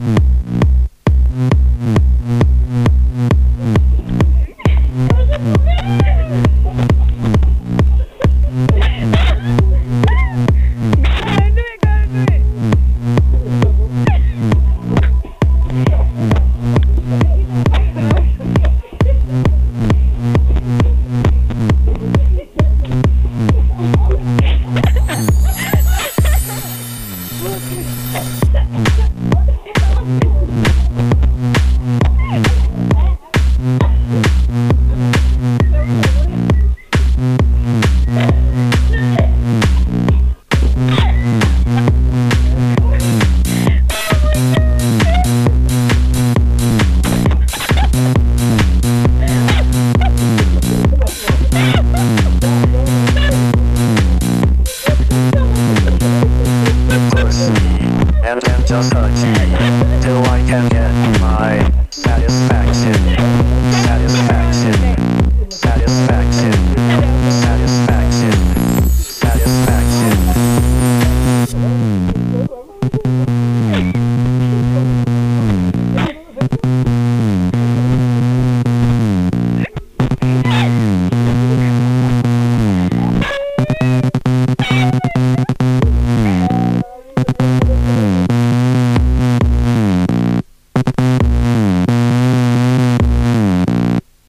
and just touch till I can get my